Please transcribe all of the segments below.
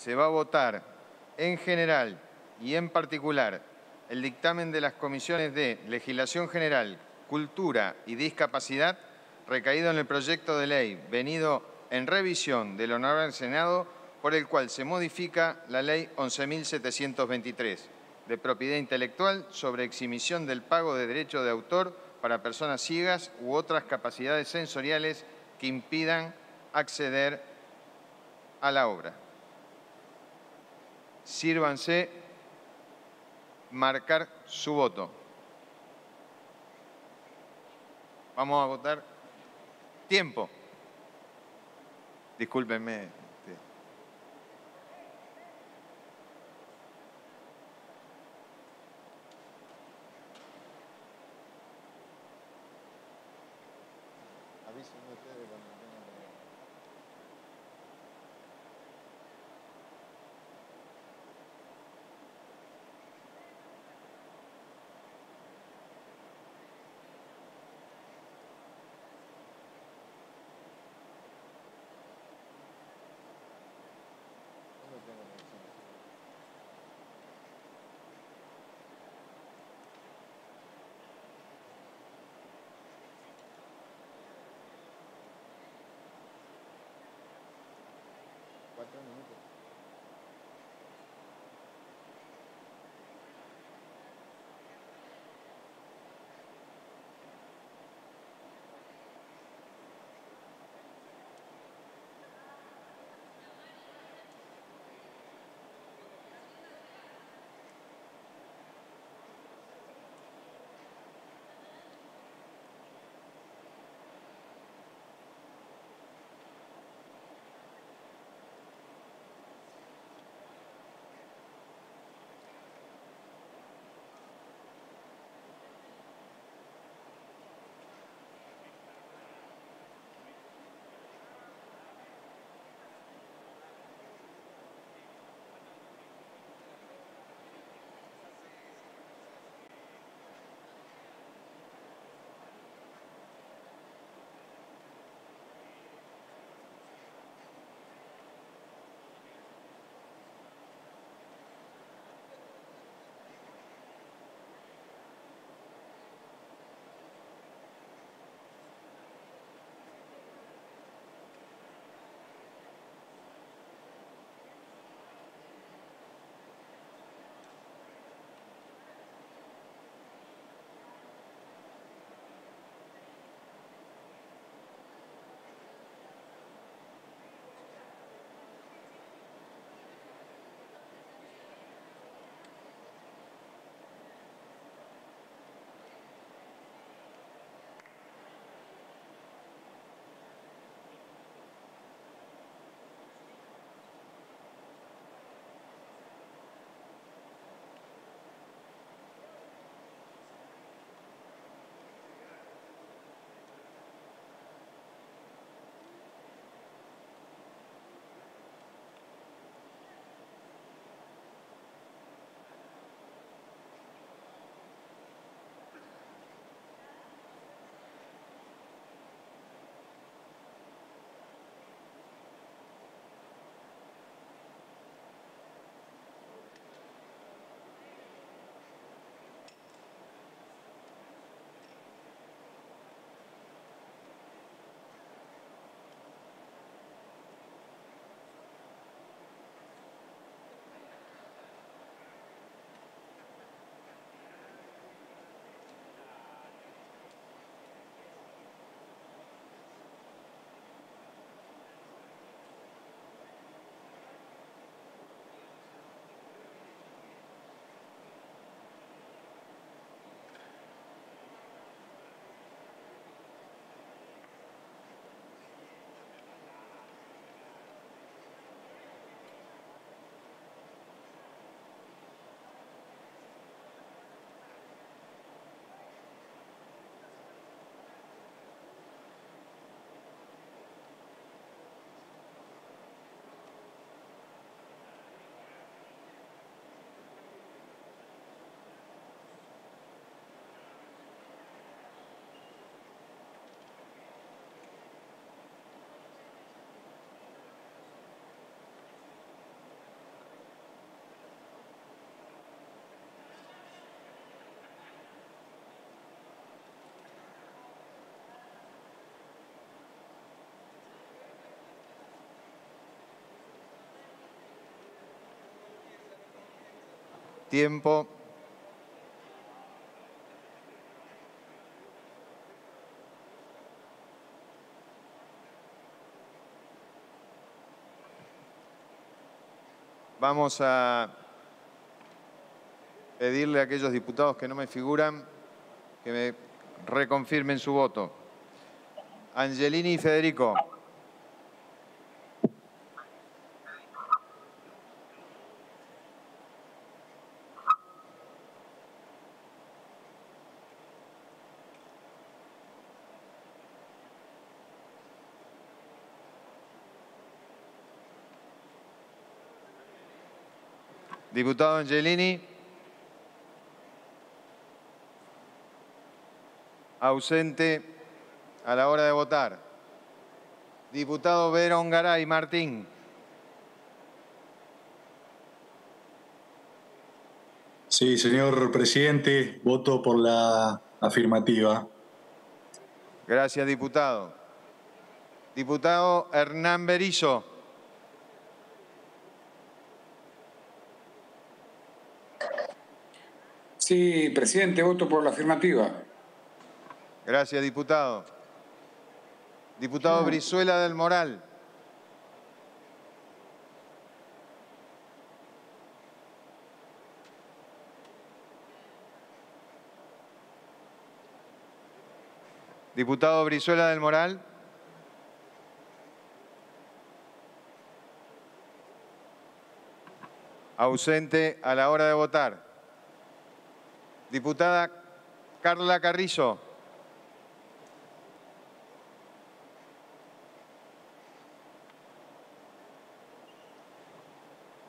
se va a votar en general y en particular el dictamen de las comisiones de Legislación General, Cultura y Discapacidad recaído en el proyecto de ley venido en revisión del Honorable Senado por el cual se modifica la Ley 11.723 de propiedad intelectual sobre exhibición del pago de derecho de autor para personas ciegas u otras capacidades sensoriales que impidan acceder a la obra. Sírvanse marcar su voto. Vamos a votar. Tiempo. Discúlpenme. cuatro minutos. Tiempo. Vamos a pedirle a aquellos diputados que no me figuran que me reconfirmen su voto. Angelini y Federico. Diputado Angelini. Ausente a la hora de votar. Diputado Verón Garay Martín. Sí, señor presidente, voto por la afirmativa. Gracias, diputado. Diputado Hernán Berizo. Sí, presidente, voto por la afirmativa. Gracias, diputado. Diputado Brizuela del Moral. Diputado Brizuela del Moral. Ausente a la hora de votar. Diputada Carla Carrizo.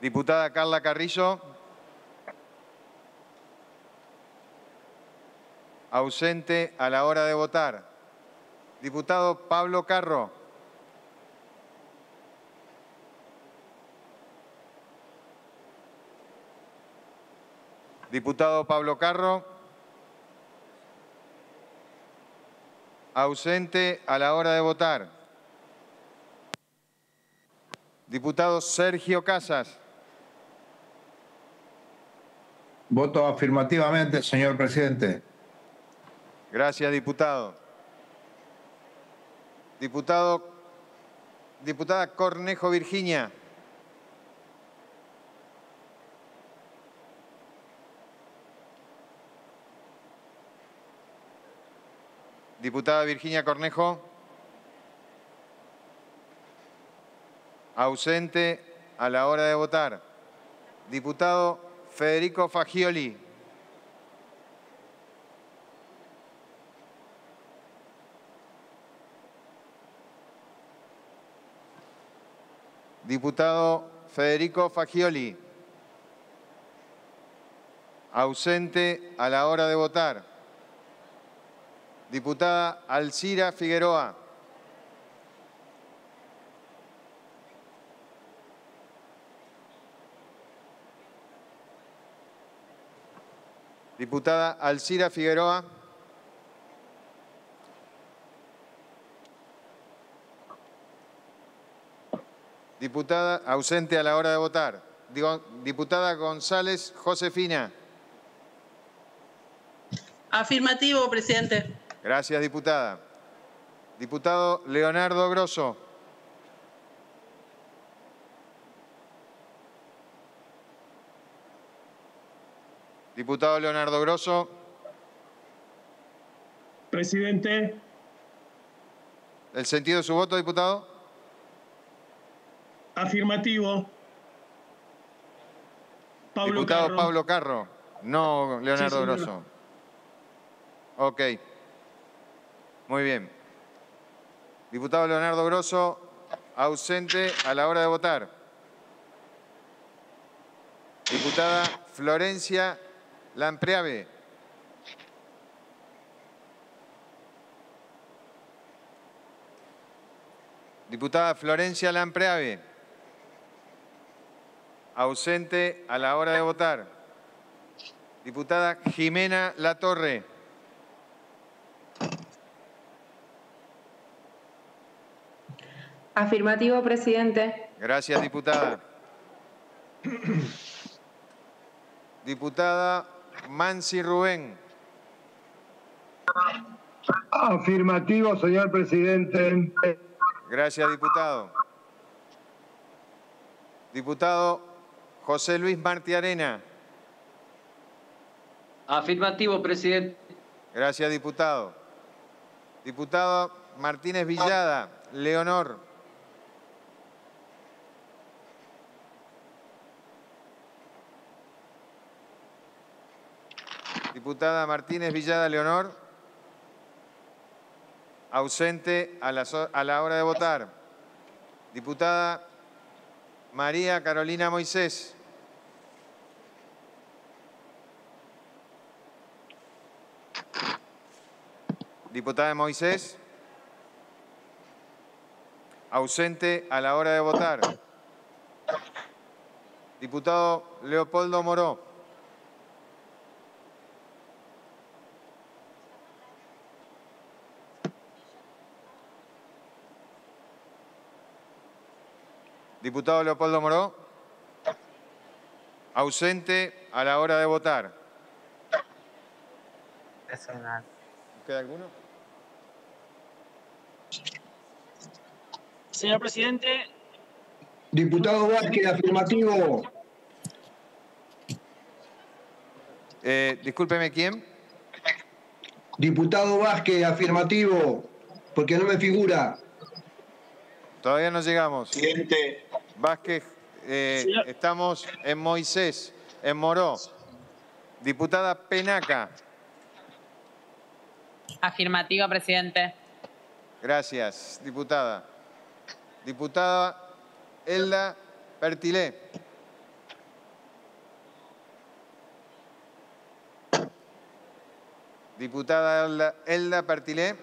Diputada Carla Carrizo. Ausente a la hora de votar. Diputado Pablo Carro. Diputado Pablo Carro. Ausente a la hora de votar. Diputado Sergio Casas. Voto afirmativamente, señor presidente. Gracias, diputado. Diputado, diputada Cornejo Virginia. Diputada Virginia Cornejo. Ausente a la hora de votar. Diputado Federico Fagioli. Diputado Federico Fagioli. Ausente a la hora de votar. Diputada Alcira Figueroa. Diputada Alcira Figueroa. Diputada ausente a la hora de votar. Diputada González Josefina. Afirmativo, presidente. Gracias, diputada. Diputado Leonardo Grosso. Diputado Leonardo Grosso. Presidente. ¿El sentido de su voto, diputado? Afirmativo. Pablo diputado Pablo Carro, no Leonardo Grosso. Ok. Muy bien. Diputado Leonardo Grosso, ausente a la hora de votar. Diputada Florencia Lampreave. Diputada Florencia Lampreave. Ausente a la hora de votar. Diputada Jimena Latorre. Afirmativo, presidente. Gracias, diputada. Diputada Mansi Rubén. Afirmativo, señor presidente. Gracias, diputado. Diputado José Luis Martí Arena. Afirmativo, presidente. Gracias, diputado. Diputado Martínez Villada, Leonor. Diputada Martínez Villada, Leonor. Ausente a la, hora de votar. Diputada María Carolina Moisés. Diputada Moisés. Ausente a la hora de votar. Diputado Leopoldo Moró. Diputado Leopoldo Moró. Ausente a la hora de votar. ¿Queda alguno? Señor presidente, Diputado Vázquez, afirmativo. Eh, discúlpeme, ¿quién? Diputado Vázquez, afirmativo. Porque no me figura. Todavía no llegamos. Presidente. Vázquez, eh, estamos en Moisés, en Moró. Diputada Penaca, Afirmativo, presidente. gracias, diputada. Diputada Elda Pertilé. Diputada Elda, Elda Pertilé,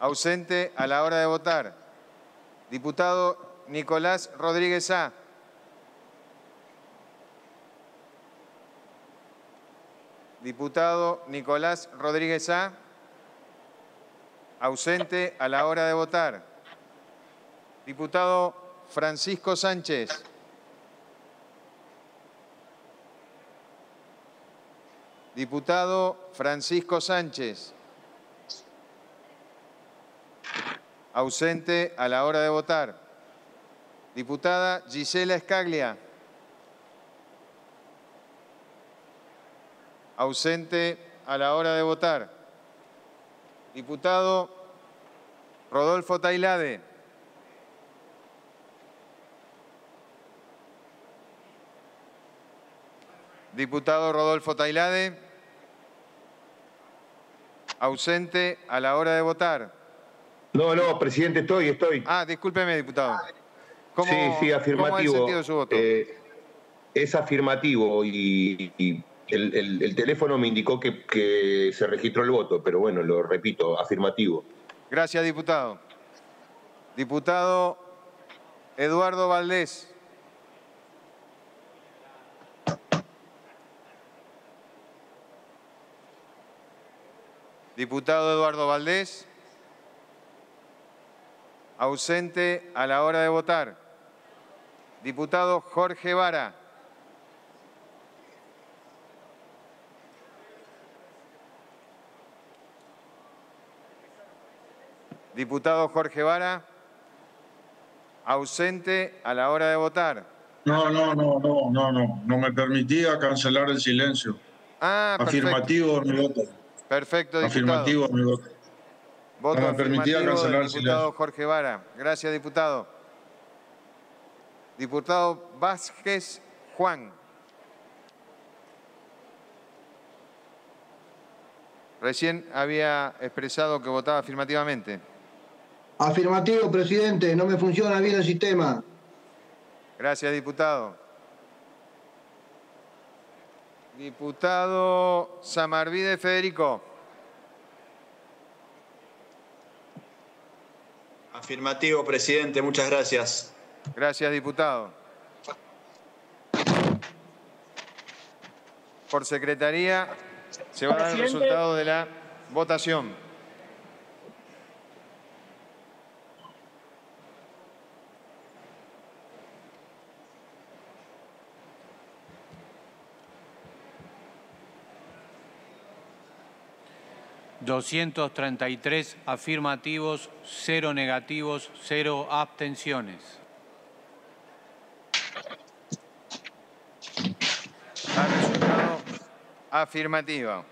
ausente a la hora de votar. Diputado Nicolás Rodríguez A. Diputado Nicolás Rodríguez A. Ausente a la hora de votar. Diputado Francisco Sánchez. Diputado Francisco Sánchez. Ausente a la hora de votar. Diputada Gisela Escaglia. Ausente a la hora de votar. Diputado Rodolfo Tailade. Diputado Rodolfo Tailade. Ausente a la hora de votar. No, no, presidente, estoy, estoy. Ah, discúlpeme, diputado. ¿Cómo- sí, sí, ¿Cómo afirmativo. sentido su voto? Eh, es afirmativo y, y el, el- el teléfono me indicó que, que se registró el voto, pero bueno, lo repito, afirmativo. Gracias, diputado. Diputado Eduardo Valdés. Diputado Eduardo Valdés. Ausente a la hora de votar. Diputado Jorge Vara. Diputado Jorge Vara. Ausente a la hora de votar. No, no, no, no, no, no. No me permitía cancelar el silencio. Ah, perfecto. Afirmativo mi voto. Perfecto, diputado. Afirmativo mi voto. Voto No me afirmativo cancelar el diputado silencio. Jorge Vara. Gracias, diputado. Diputado Vázquez Juan. Recién había expresado que votaba afirmativamente. Afirmativo, presidente. No me funciona bien el sistema. Gracias, diputado. Diputado Samarvide Federico. Afirmativo, presidente, muchas gracias. Gracias, diputado. Por secretaría se va a dar el resultado de la votación. ...233 afirmativos, 0 negativos, 0 abstenciones. Da resultado afirmativo.